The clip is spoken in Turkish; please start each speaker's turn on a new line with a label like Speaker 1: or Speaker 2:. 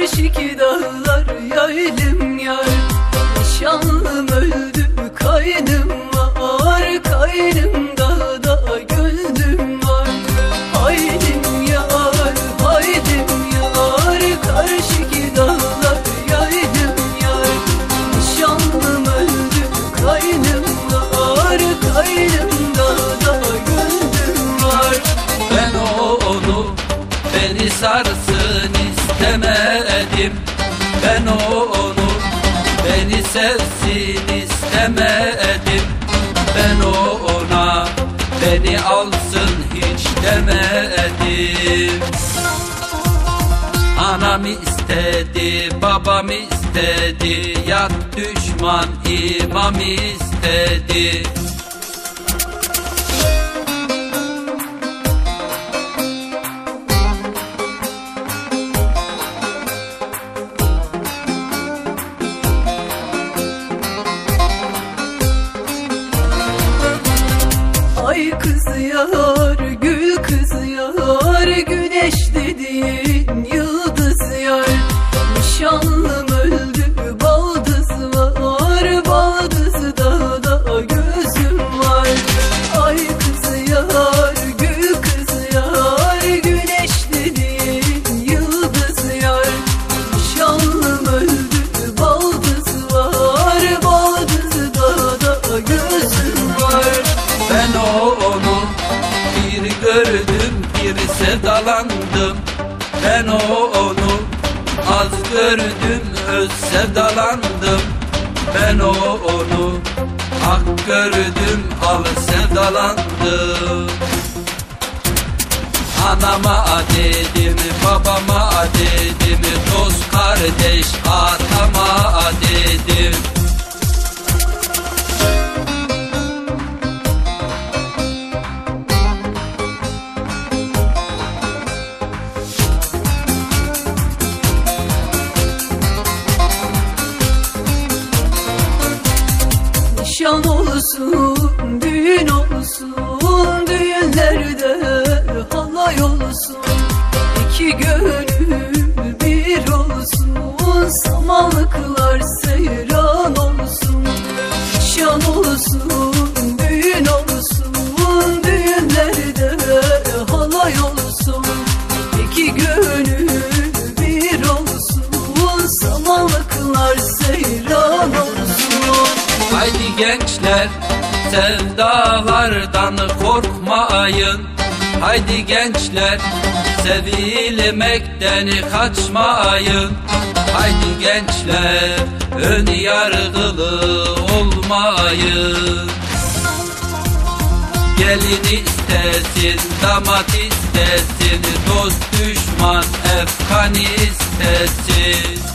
Speaker 1: karşı ki beni sarsın istemedim. Ben onu beni sevsin istemedim. Ben ona beni alsın hiç demedim. Anam istedi, babam istedi Yat düşman imam istedi gördüm bir sevdalandım. Ben o onu az gördüm öz sevdalandım. Ben o onu hak gördüm al sevdalandım. Anama dedim, babama dedim, dost kardeş atama dedim.
Speaker 2: Nişan olsun, düğün olsun, düğünlerde halay olsun. İki gönül
Speaker 1: Haydi gençler sevdalardan korkmayın. Haydi gençler sevilmekten kaçmayın. Haydi gençler ön yargılı olmayın. Gelin istesin, damat istesin Dost düşman efkan istesin